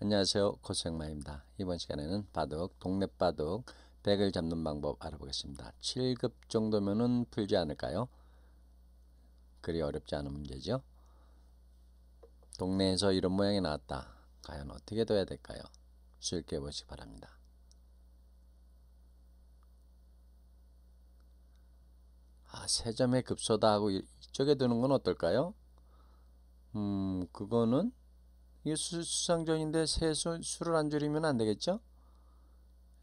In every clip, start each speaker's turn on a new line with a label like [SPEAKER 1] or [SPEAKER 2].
[SPEAKER 1] 안녕하세요. 고생마입니다. 이번 시간에는 바둑 동네 바둑 100을 잡는 방법 알아보겠습니다. 7급 정도면은 풀지 않을까요? 그리 어렵지 않은 문제죠. 동네에서 이런 모양이 나왔다. 과연 어떻게 둬야 될까요? 쉽게 보시기 바랍니다. 아, 세 점의 급소다 하고 이쪽에 두는 건 어떨까요? 음, 그거는 이게 수, 수상전인데 세수 수를 안 줄이면 안 되겠죠?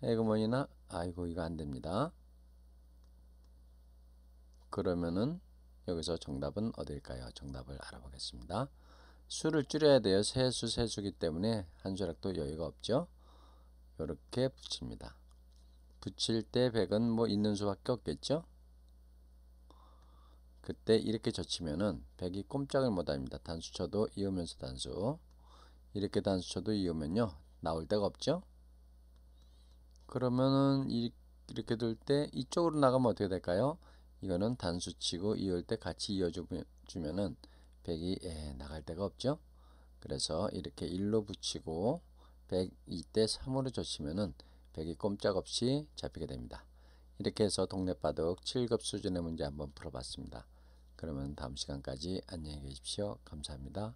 [SPEAKER 1] 에그머니나 아이고 이거 안 됩니다. 그러면은 여기서 정답은 어딜까요? 정답을 알아보겠습니다. 수를 줄여야 돼요. 세수 세수기 때문에 한 수락도 여유가 없죠. 이렇게 붙입니다. 붙일 때 100은 뭐 있는 수밖에 없겠죠? 그때 이렇게 젖히면은 100이 꼼짝을 못합니다. 단수 쳐도 이으면서 단수 이렇게 단수 쳐도 이으면요 나올 데가 없죠 그러면은 이렇게 둘 때 이쪽으로 나가면 어떻게 될까요 이거는 단수 치고 이을 때 같이 이어주면은 100이 예, 나갈 데가 없죠 그래서 이렇게 1로 붙이고 100 이때 3으로 젖히면은 100이 꼼짝없이 잡히게 됩니다 이렇게 해서 동네바둑 7급 수준의 문제 한번 풀어봤습니다. 그러면 다음 시간까지 안녕히 계십시오. 감사합니다.